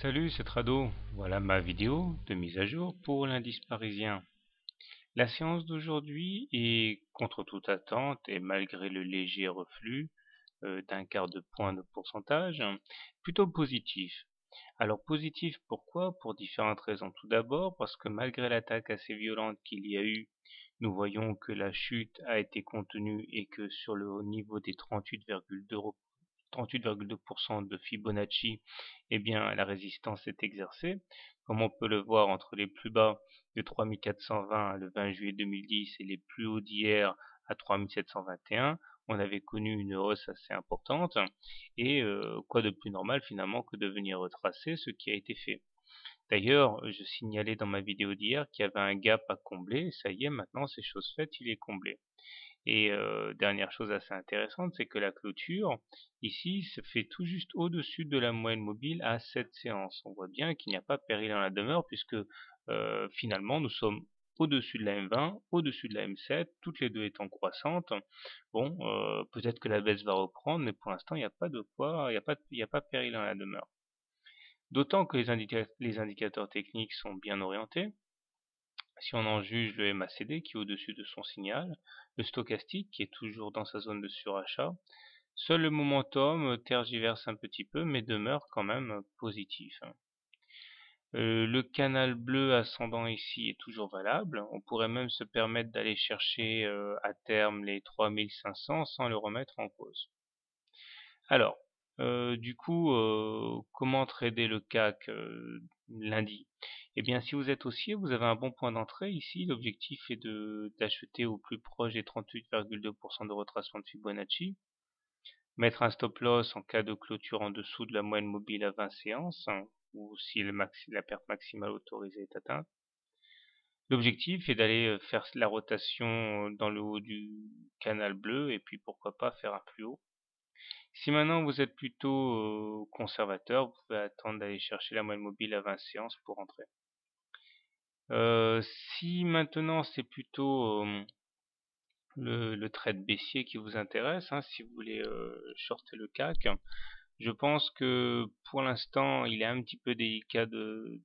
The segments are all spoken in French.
Salut, c'est Trado. Voilà ma vidéo de mise à jour pour l'indice parisien. La séance d'aujourd'hui est, contre toute attente et malgré le léger reflux euh, d'un quart de point de pourcentage, plutôt positif. Alors positif pourquoi? Pour différentes raisons. Tout d'abord parce que malgré l'attaque assez violente qu'il y a eu, nous voyons que la chute a été contenue et que sur le niveau des 38,2 38,2% de Fibonacci, eh bien, la résistance est exercée. Comme on peut le voir entre les plus bas de 3420 le 20 juillet 2010 et les plus hauts d'hier à 3721, on avait connu une hausse assez importante. Et euh, quoi de plus normal finalement que de venir retracer ce qui a été fait. D'ailleurs, je signalais dans ma vidéo d'hier qu'il y avait un gap à combler. Ça y est, maintenant c'est chose faite, il est comblé. Et euh, dernière chose assez intéressante, c'est que la clôture, ici, se fait tout juste au-dessus de la moyenne mobile à cette séance. On voit bien qu'il n'y a pas péril dans la demeure, puisque euh, finalement, nous sommes au-dessus de la M20, au-dessus de la M7, toutes les deux étant croissantes. Bon, euh, peut-être que la baisse va reprendre, mais pour l'instant, il n'y a pas de il n'y a, péril dans la demeure. D'autant que les indicateurs techniques sont bien orientés. Si on en juge le MACD qui est au-dessus de son signal, le stochastique qui est toujours dans sa zone de surachat, seul le momentum tergiverse un petit peu mais demeure quand même positif. Euh, le canal bleu ascendant ici est toujours valable. On pourrait même se permettre d'aller chercher euh, à terme les 3500 sans le remettre en cause. Alors, euh, du coup, comment trader le CAC lundi? Eh bien, si vous êtes haussier, vous avez un bon point d'entrée ici. L'objectif est d'acheter au plus proche des 38,2% de retracement de Fibonacci. Mettre un stop loss en cas de clôture en dessous de la moyenne mobile à 20 séances, hein, ou si la perte maximale autorisée est atteinte. L'objectif est d'aller euh, faire la rotation dans le haut du canal bleu et puis pourquoi pas faire un plus haut. Si maintenant vous êtes plutôt conservateur, vous pouvez attendre d'aller chercher la moyenne mobile à 20 séances pour entrer. Si maintenant c'est plutôt le, le, trade baissier qui vous intéresse, hein, si vous voulez shorter le CAC, je pense que pour l'instant il est un petit peu délicat de,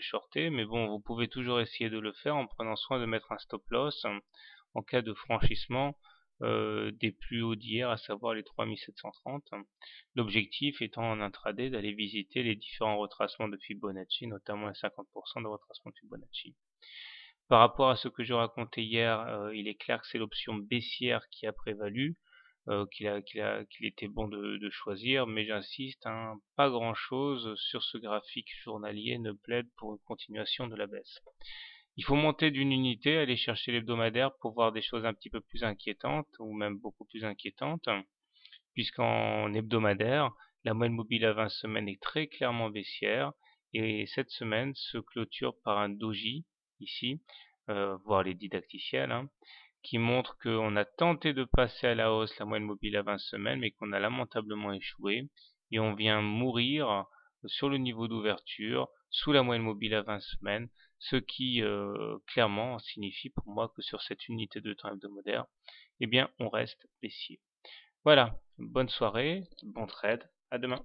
shorter, mais bon vous pouvez toujours essayer de le faire en prenant soin de mettre un stop loss en cas de franchissement euh, des plus hauts d'hier, à savoir les 3730. L'objectif étant en intraday d'aller visiter les différents retracements de Fibonacci, notamment les 50% de retracement de Fibonacci. Par rapport à ce que je racontais hier, euh, il est clair que c'est l'option baissière qui a prévalu, euh, qu'il était bon de, choisir, mais j'insiste, hein, pas grand chose sur ce graphique journalier ne plaide pour une continuation de la baisse. Il faut monter d'une unité, aller chercher l'hebdomadaire pour voir des choses un petit peu plus inquiétantes, ou même beaucoup plus inquiétantes, puisqu'en hebdomadaire, la moyenne mobile à 20 semaines est très clairement baissière, et cette semaine se clôture par un doji, ici, euh, voire les didacticiels, hein, qui montre qu'on a tenté de passer à la hausse la moyenne mobile à 20 semaines, mais qu'on a lamentablement échoué, et on vient mourir sur le niveau d'ouverture, sous la moyenne mobile à 20 semaines, ce qui euh, clairement signifie pour moi que sur cette unité de temps hebdomadaire, eh bien on reste baissier. Voilà, bonne soirée, bon trade, à demain.